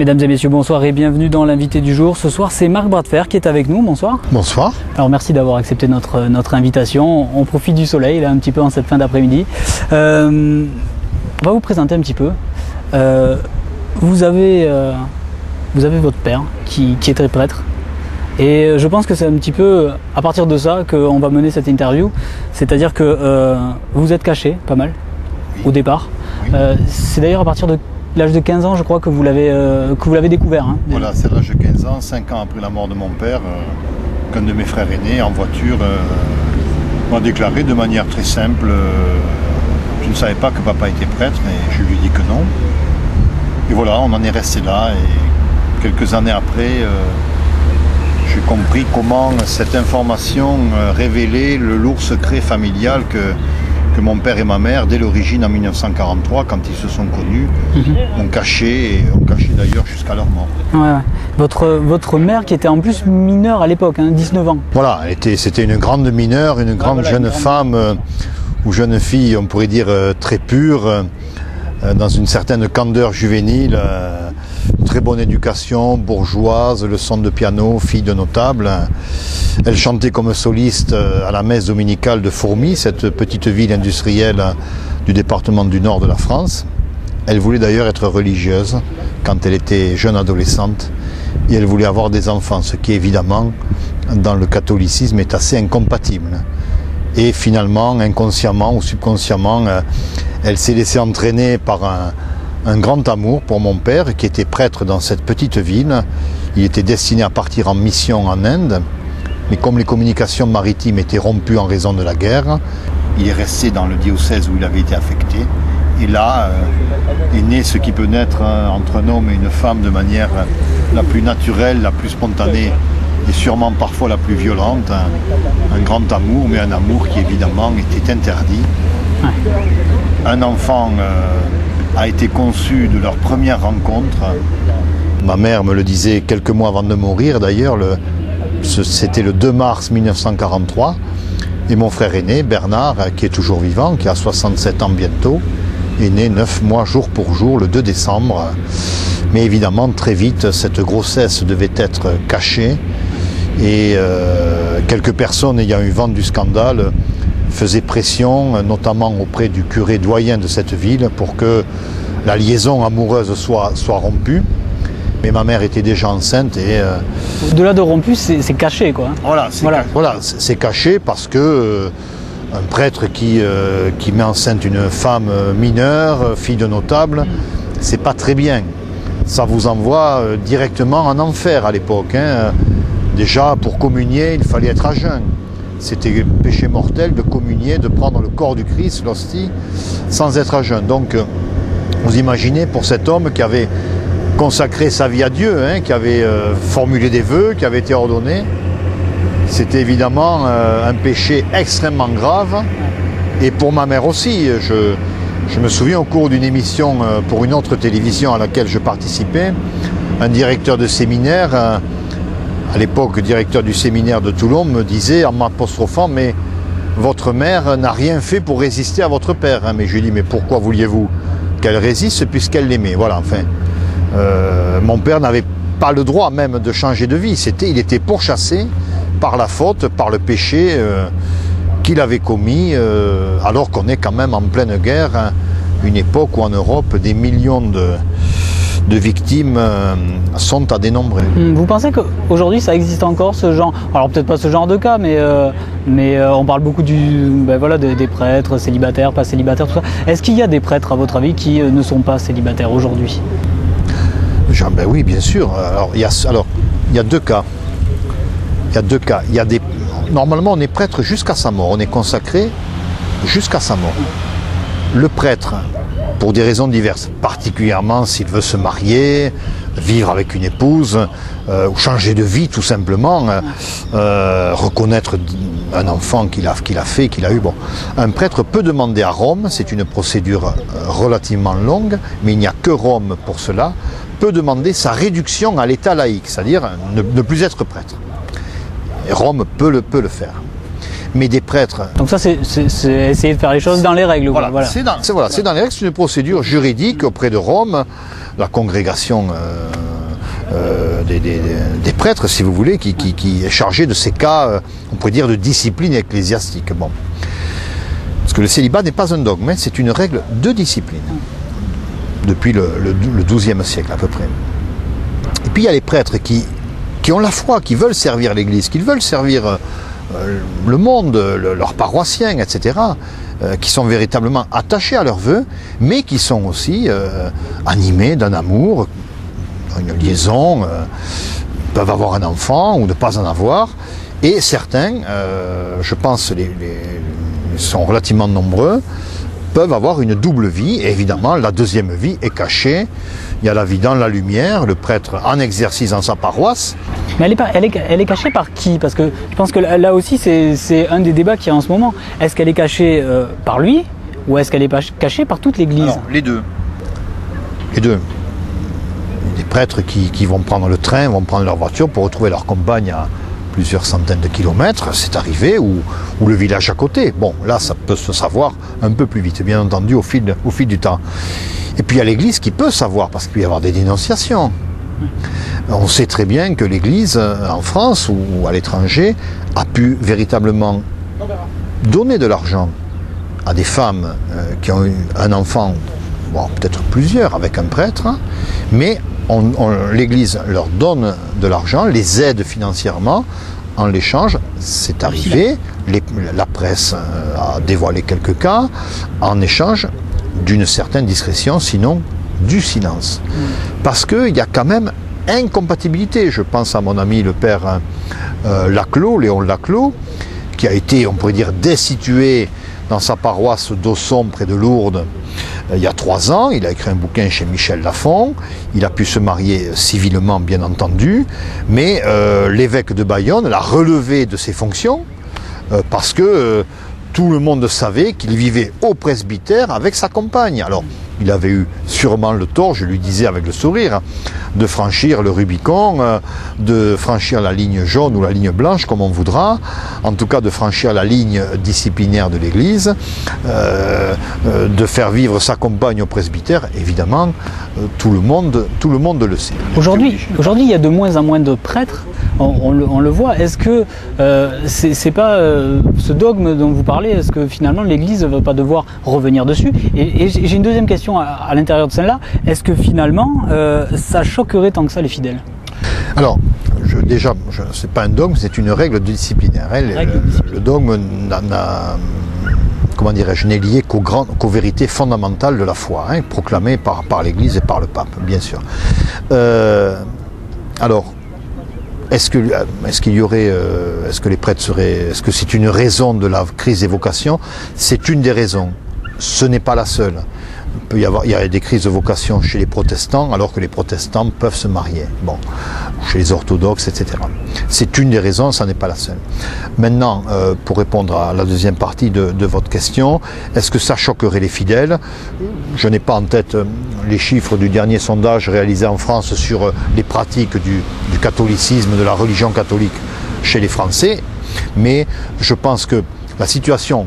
Mesdames et messieurs, bonsoir et bienvenue dans l'invité du jour. Ce soir, c'est Marc Bradfer qui est avec nous. Bonsoir. Bonsoir. Alors merci d'avoir accepté notre, notre invitation. On profite du soleil là un petit peu en cette fin d'après-midi. Euh, on va vous présenter un petit peu. Euh, vous, avez, euh, vous avez votre père qui, qui était prêtre. Et je pense que c'est un petit peu à partir de ça qu'on va mener cette interview. C'est-à-dire que vous êtes caché pas mal au départ. C'est d'ailleurs à partir de l'âge de 15 ans, je crois, que vous l'avez euh, découvert. hein. Voilà, c'est l'âge de 15 ans, 5 ans après la mort de mon père, euh, qu'un de mes frères aînés, en voiture, euh, m'a déclaré de manière très simple Je ne savais pas que papa était prêtre et je lui ai dit que non. Et voilà, on en est resté là. Et quelques années après, j'ai compris comment cette information révélait le lourd secret familial que, que mon père et ma mère, dès l'origine en 1943, quand ils se sont connus, ont caché, et ont caché d'ailleurs jusqu'à leur mort. Ouais, ouais. Votre, votre mère qui était en plus mineure à l'époque, hein, 19 ans. Voilà, c'était une grande mineure, une grande voilà, jeune une grande- femme euh, ou jeune fille, on pourrait dire euh, très pure, euh, euh, dans une certaine candeur juvénile, euh, très bonne éducation, bourgeoise, leçon de piano, fille de notable. Elle chantait comme soliste euh, à la messe dominicale de Fourmi, cette petite ville industrielle du département du nord de la France. Elle voulait d'ailleurs être religieuse quand elle était jeune adolescente et elle voulait avoir des enfants, ce qui évidemment dans le catholicisme est assez incompatible. Et finalement, inconsciemment ou subconsciemment, euh, elle s'est laissée entraîner par un, un grand amour pour mon père qui était prêtre dans cette petite ville. Il était destiné à partir en mission en Inde, mais comme les communications maritimes étaient rompues en raison de la guerre, il est resté dans le diocèse où il avait été affecté. Et là euh, est né ce qui peut naître euh, entre un homme et une femme de manière euh, la plus naturelle, la plus spontanée et sûrement parfois la plus violente. Un, un grand amour, mais un amour qui évidemment était interdit. Un enfant euh, a été conçu de leur première rencontre. Ma mère me le disait quelques mois avant de mourir d'ailleurs, c'était le 2 mars 1943. Et mon frère aîné, Bernard, qui est toujours vivant, qui a 67 ans bientôt, est né 9 mois jour pour jour, le 2 décembre. Mais évidemment, très vite, cette grossesse devait être cachée. Et euh, quelques personnes ayant eu vent du scandale faisaient pression, notamment auprès du curé doyen de cette ville, pour que la liaison amoureuse soit, soit rompue. Mais ma mère était déjà enceinte et euh, Au-delà de rompu, c'est caché quoi. voilà, c'est Voilà. ca- voilà, c'est c'est caché parce que euh, un prêtre qui, euh, qui met enceinte une femme mineure, fille de notable, c'est pas très bien. Ça vous envoie directement en enfer à l'époque. hein. Déjà, pour communier, il fallait être à jeun. C'était péché mortel de communier, de prendre le corps du Christ, l'hostie, sans être à jeun. Donc, euh, vous imaginez pour cet homme qui avait consacré sa vie à Dieu, hein, qui avait euh, formulé des vœux, qui avait été ordonné, c'était évidemment euh, un péché extrêmement grave. Et pour ma mère aussi, je, me souviens au cours d'une émission pour une autre télévision à laquelle je participais, un directeur de séminaire, à l'époque directeur du séminaire de Toulon, me disait en m'apostrophant, mais votre mère n'a rien fait pour résister à votre père. hein. Mais je lui ai dit, mais pourquoi vouliez-vous qu'elle résiste puisqu'elle l'aimait? Voilà, enfin. Euh, mon père n'avait pas le droit même de changer de vie. Il était pourchassé par la faute, par le péché euh, qu'il avait commis, euh, alors qu'on est quand même en pleine guerre, hein, une époque où en Europe des millions de, de victimes euh, sont à dénombrer. Hmm, Vous pensez qu'aujourd'hui ça existe encore ce genre Alors peut-être pas ce genre de cas, mais, euh, mais euh, on parle beaucoup du, ben voilà, des, des prêtres célibataires, pas célibataires, tout ça. Est-ce qu'il y a des prêtres à votre avis qui ne sont pas célibataires aujourd'hui? Ben oui, bien sûr. Alors, il y a, alors, il y a deux cas. Il y a deux cas. Il y a des, normalement, on est prêtre jusqu'à sa mort. On est consacré jusqu'à sa mort. Le prêtre, pour des raisons diverses, particulièrement s'il veut se marier, vivre avec une épouse, euh, ou changer de vie tout simplement, euh, euh, reconnaître un enfant qu'il a, fait, qu'il a eu. Bon, un prêtre peut demander à Rome, c'est une procédure euh, relativement longue, mais il n'y a que Rome pour cela, peut demander sa réduction à l'état laïque, c'est-à-dire ne, plus être prêtre. Et Rome peut le faire. Mais des prêtres. Donc ça, c'est essayer de faire les choses dans les règles. Voilà, c'est dans, voilà, dans, les règles, c'est une procédure juridique auprès de Rome, la congrégation euh, euh, des, des, des, prêtres, si vous voulez, qui, qui, qui, est chargée de ces cas, euh, on pourrait dire, de discipline ecclésiastique. Bon. Parce que le célibat n'est pas un dogme, hein, c'est une règle de discipline, depuis le, le, 12e siècle à peu près. Et puis il y a les prêtres qui, qui ont la foi, qui veulent servir l'Église, qui veulent servir le monde, leurs paroissiens, etc., euh, qui sont véritablement attachés à leurs vœux, mais qui sont aussi euh, animés d'un amour, une liaison, peuvent avoir un enfant ou ne pas en avoir. Et certains, je pense, les, sont relativement nombreux, peuvent avoir une double vie. Évidemment, la deuxième vie est cachée. Il y a la vie dans la lumière, le prêtre en exercice dans sa paroisse. Mais elle est, cachée par qui? Parce que je pense que là aussi, c'est un des débats qu'il y a en ce moment. Est-ce qu'elle est cachée euh, par lui? Ou est-ce qu'elle est cachée par toute l'Église? Les deux. Les deux. Des prêtres qui, vont prendre le train, vont prendre leur voiture pour retrouver leur compagne à, plusieurs centaines de kilomètres, c'est arrivé, ou, le village à côté. Bon, là, ça peut se savoir un peu plus vite, bien entendu, au fil du temps. Et puis il y a l'Église qui peut savoir, parce qu'il peut y avoir des dénonciations. On sait très bien que l'Église, euh, en France ou à l'étranger, a pu véritablement donner de l'argent à des femmes euh, qui ont eu un enfant, bon, peut-être plusieurs avec un prêtre, mais l'Église leur donne de l'argent, les aide financièrement. En l'échange, c'est arrivé, la presse euh, a dévoilé quelques cas, en échange d'une certaine discrétion, sinon du silence. Parce qu'il y a quand même incompatibilité. Je pense à mon ami le père euh, Laclos, Léon Laclos, qui a été, on pourrait dire, destitué dans sa paroisse d'Ausson près de Lourdes euh, il y a trois ans. Il a écrit un bouquin chez Michel Lafon. Il a pu se marier civilement, bien entendu. Mais euh, l'évêque de Bayonne l'a relevé de ses fonctions euh, parce que tout le monde savait qu'il vivait au presbytère avec sa compagne. Alors, il avait eu sûrement le tort, je lui disais avec le sourire, de franchir le Rubicon, euh, de franchir la ligne jaune ou la ligne blanche, comme on voudra, en tout cas de franchir la ligne disciplinaire de l'Église, euh, euh, de faire vivre sa compagne au presbytère, évidemment, tout, le monde, tout le monde le sait. Aujourd'hui, aujourd'hui, il y a de moins en moins de prêtres on, le, voit. Est-ce que c'est pas ce dogme dont vous parlez Est-ce que finalement l'Église ne va pas devoir revenir dessus? Et, et j'ai une deuxième question à, l'intérieur de celle-là. Est-ce que finalement ça choquerait tant que ça les fidèles? Alors, je, déjà, c'est pas un dogme, c'est une règle disciplinaire. Hein. le, dogme n'a, comment dirais-je, n'est lié qu'aux, vérités fondamentales de la foi, hein, proclamées par, par l'Église et par le pape, bien sûr. Euh, alors, est-ce que est-ce qu'il y aurait euh, est-ce que les prêtres seraient est-ce que c'est une raison de la crise des vocations? C'est une des raisons. Ce n'est pas la seule il y a des crises de vocation chez les protestants alors que les protestants peuvent se marier. Bon, chez les orthodoxes, etc. C'est une des raisons, ça n'est pas la seule. Maintenant, euh, pour répondre à la deuxième partie de, votre question, est-ce que ça choquerait les fidèles? Je n'ai pas en tête euh, les chiffres du dernier sondage réalisé en France sur euh, les pratiques du catholicisme, de la religion catholique chez les Français, mais je pense que la situation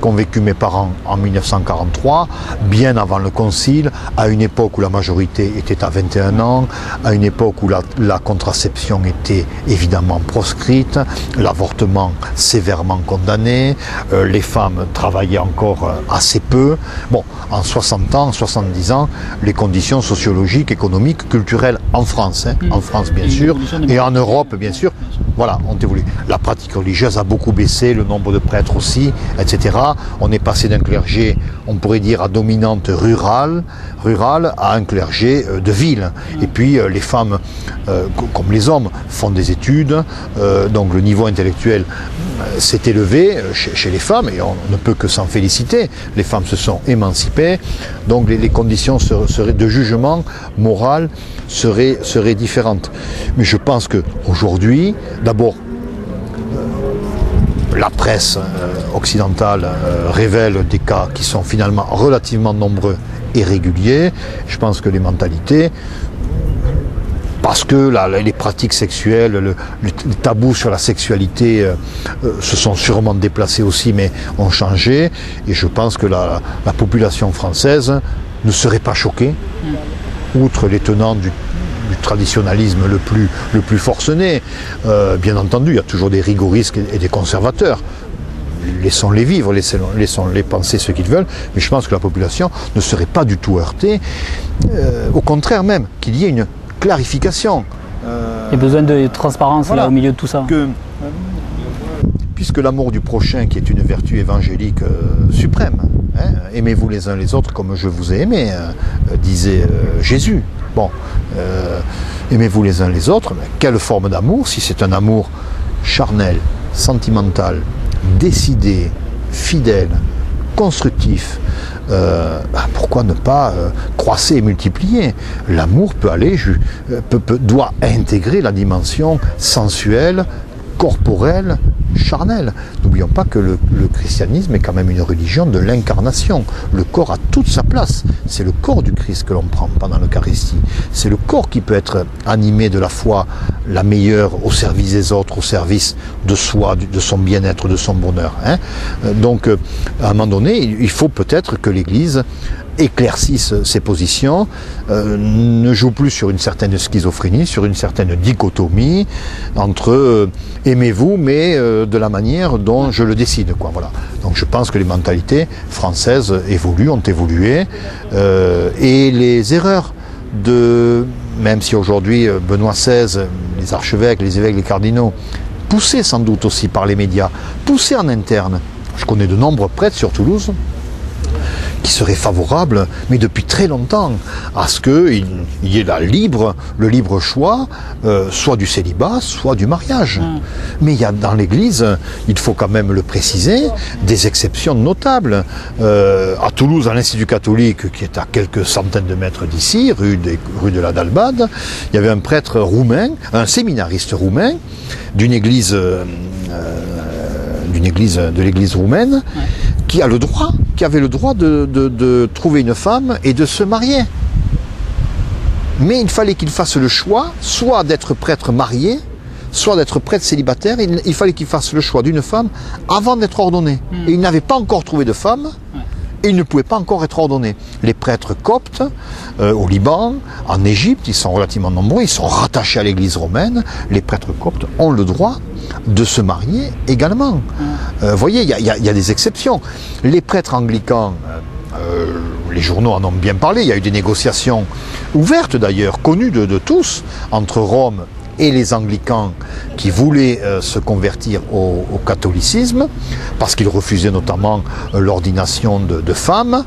qu'ont vécu mes parents en 1943, bien avant le concile, à une époque où la majorité était à 21 ans, à une époque où la, contraception était évidemment proscrite, l'avortement sévèrement condamné, euh, les femmes travaillaient encore euh, assez peu. Bon, en 60 ans, 70 ans, les conditions sociologiques, économiques, culturelles en France, hein, en France bien sûr, et en Europe bien sûr, voilà, ont évolué. La pratique religieuse a beaucoup baissé, le nombre de prêtres aussi, etc. On est passé d'un clergé, on pourrait dire, à dominante rurale, rurale à un clergé euh, de ville. Et puis euh, les femmes, euh, comme les hommes, font des études, donc le niveau intellectuel s'est élevé chez, les femmes, et on ne peut que s'en féliciter. Les femmes se sont émancipées, donc les, conditions seraient de jugement moral seraient, seraient différentes. Mais je pense qu'aujourd'hui, d'abord, la presse euh, occidentale euh, révèle des cas qui sont finalement relativement nombreux et réguliers. Je pense que les mentalités parce que les pratiques sexuelles, le, le tabou sur la sexualité euh, euh, se sont sûrement déplacés aussi, mais ont changé. Et je pense que la, la population française ne serait pas choquée, outre les tenants du traditionnalisme le plus, le plus forcené. Euh, bien entendu, il y a toujours des rigoristes et des conservateurs. Laissons-les vivre, laissons- laissons-les penser ce qu'ils veulent, mais je pense que la population ne serait pas du tout heurtée. Euh, au contraire même, qu'il y ait une clarification. Euh, Il y a besoin de transparence Voilà. là, au milieu de tout ça. que, puisque l'amour du prochain, qui est une vertu évangélique euh, suprême, hein, aimez-vous les uns les autres comme je vous ai aimé, euh, disait euh, Jésus. Bon, euh, aimez-vous les uns les autres, mais quelle forme d'amour Si c'est un amour charnel, sentimental, décidé, fidèle, constructif, euh, bah, pourquoi ne pas euh, croisser et multiplier? L'amour peut aller, euh, doit intégrer la dimension sensuelle, corporelle, charnelle. N'oublions pas que le, christianisme est quand même une religion de l'incarnation. Le corps a toute sa place. C'est le corps du Christ que l'on prend pendant l'Eucharistie. C'est le corps qui peut être animé de la foi la meilleure au service des autres, au service de soi, de son bien-être, de son bonheur. hein. Euh, Donc, euh, à un moment donné, il faut peut-être que l'Église éclaircisse ses positions, euh, ne joue plus sur une certaine schizophrénie, sur une certaine dichotomie entre euh, aimez-vous, mais euh, de la manière dont je le décide. Voilà. Donc je pense que les mentalités françaises évoluent, ont évolué, et les erreurs de, même si aujourd'hui Benoît XVI, les archevêques, les évêques, les cardinaux, poussés sans doute aussi par les médias, poussés en interne. Je connais de nombreux prêtres sur Toulouse qui serait favorable, mais depuis très longtemps, à ce qu'il y ait la libre, le libre choix, euh, soit du célibat, soit du mariage. Mais il y a dans l'Église, il faut quand même le préciser, des exceptions notables. Euh, à Toulouse, à l'Institut catholique, qui est à quelques centaines de mètres d'ici, rue, des- rue de la Dalbade, il y avait un prêtre roumain, un séminariste roumain, d'une église euh, d'une église de l'église roumaine qui a le droit, qui avait le droit de, de- de trouver une femme et de se marier. Mais il fallait qu'il fasse le choix, soit d'être prêtre marié, soit d'être prêtre célibataire. Il, il fallait qu'il fasse le choix d'une femme avant d'être ordonné. Et il n'avait pas encore trouvé de femme. Et il ne pouvait pas encore être ordonné. Les prêtres coptes, euh, au Liban, en Égypte, ils sont relativement nombreux, ils sont rattachés à l'église romaine. Les prêtres coptes ont le droit de se marier également. Euh, Vous voyez, il y, a- il y a- il y a des exceptions. Les prêtres anglicans, euh, euh, les journaux en ont bien parlé, il y a eu des négociations ouvertes d'ailleurs, connues de, de tous, entre Rome et les anglicans qui voulaient euh, se convertir au, au catholicisme, parce qu'ils refusaient notamment euh, l'ordination de, de femmes.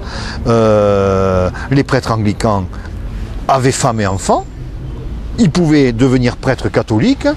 Euh, les prêtres anglicans avaient femmes et enfants, ils pouvaient devenir prêtres catholiques.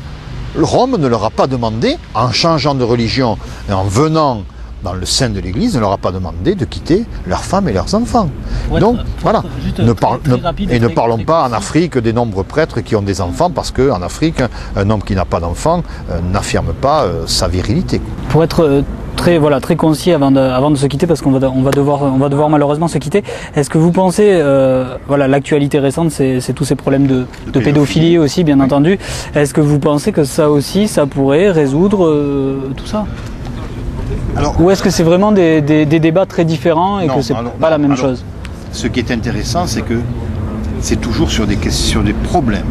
Rome ne leur a pas demandé, en changeant de religion et en venant dans le sein de l'Église, ne leur a pas demandé de quitter leurs femmes et leurs enfants. Être- Donc, voilà. être juste Ne très- par- très ne- rapide et ne très- parlons très pas en. Afrique des nombreux prêtres qui ont des enfants, parce qu'en Afrique, un homme qui n'a pas d'enfant euh, n'affirme pas euh, sa virilité. Pour être euh, très voilà très concis avant de, avant de se quitter parce qu'on va on va devoir on va devoir malheureusement se quitter. Est-ce que vous pensez euh, voilà l'actualité récente c'est tous ces problèmes de, de pédophilie, pédophilie. aussi bien entendu. Est-ce que vous pensez que ça aussi ça pourrait résoudre euh, tout ça? Alors, Ou est-ce que c'est vraiment des, des- des débats très différents et Non, que c'est pas la même alors, chose Ce qui est intéressant, c'est que c'est toujours sur des questions, des problèmes,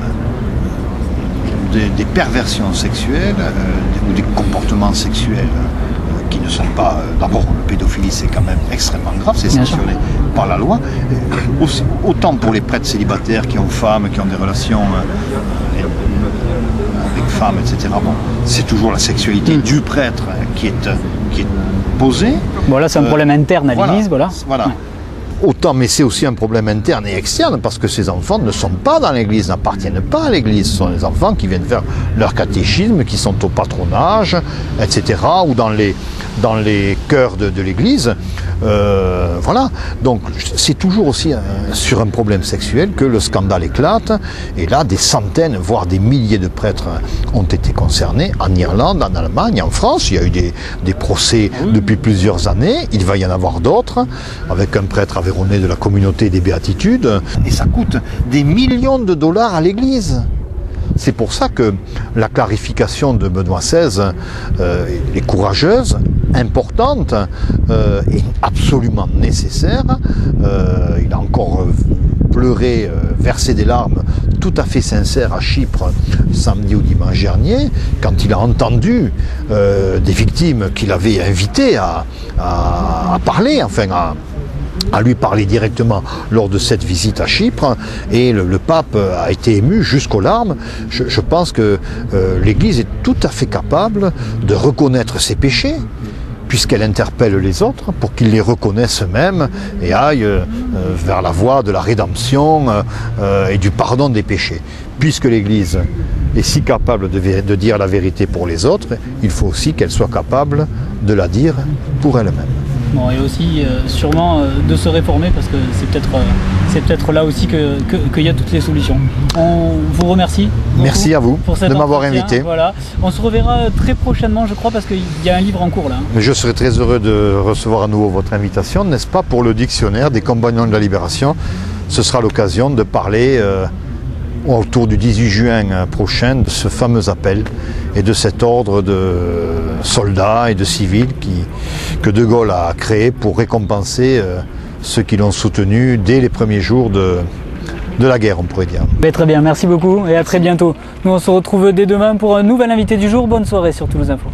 des, des perversions sexuelles euh, ou des comportements sexuels euh, qui ne sont pas. euh, D'abord, la pédophilie, c'est quand même extrêmement grave, c'est sanctionné par la loi. Aussi- autant pour les prêtres célibataires qui ont femmes, qui ont des relations avec femmes, etc. Bon, c'est toujours la sexualité Mm. du prêtre qui est, qui est posée. Bon là c'est un Euh, problème interne à l'église voilà. Voilà. Ouais. Mais c'est aussi un problème interne et externe parce que ces enfants ne sont pas dans l'Église, n'appartiennent pas à l'Église. Ce sont des enfants qui viennent faire leur catéchisme, qui sont au patronage, etc. ou dans les, dans les chœurs de, de l'Église. Euh, voilà. Donc, c'est toujours aussi euh, sur un problème sexuel que le scandale éclate. Et là, des centaines, voire des milliers de prêtres ont été concernés en Irlande, en Allemagne, en France. Il y a eu des, des procès depuis plusieurs années. Il va y en avoir d'autres, avec un prêtre de la communauté des béatitudes. Et ça coûte des millions de dollars à l'Église. C'est pour ça que la clarification de Benoît XVI euh, est courageuse, importante euh, et absolument nécessaire. Euh, il a encore pleuré, versé des larmes tout à fait sincères à Chypre samedi ou dimanche dernier, quand il a entendu des victimes qu'il avait invitées à, à parler, enfin à, à lui parler directement lors de cette visite à Chypre et le, pape a été ému jusqu'aux larmes. Je, pense que euh, l'Église est tout à fait capable de reconnaître ses péchés puisqu'elle interpelle les autres pour qu'ils les reconnaissent eux-mêmes et aillent euh, vers la voie de la rédemption euh, et du pardon des péchés. Puisque l'Église est si capable de dire la vérité pour les autres, il faut aussi qu'elle soit capable de la dire pour elle-même et aussi euh, sûrement euh, de se réformer parce que c'est peut-être euh, c'est peut-être là aussi qu'il que, y a toutes les solutions. On vous remercie. Merci à vous de m'avoir invité. Voilà. On se reverra très prochainement, je crois, parce qu'il y a un livre en cours là. Je serai très heureux de recevoir à nouveau votre invitation, n'est-ce pas, pour le dictionnaire des compagnons de la libération. Ce sera l'occasion de parler autour du 18 juin prochain de ce fameux appel et de cet ordre de soldats et de civils que De Gaulle a créé pour récompenser euh, ceux qui l'ont soutenu dès les premiers jours de, la guerre, on pourrait dire. Ben, très bien, merci beaucoup et à très bientôt. Nous on se retrouve dès demain pour un nouvel invité du jour. Bonne soirée sur tous nos infos.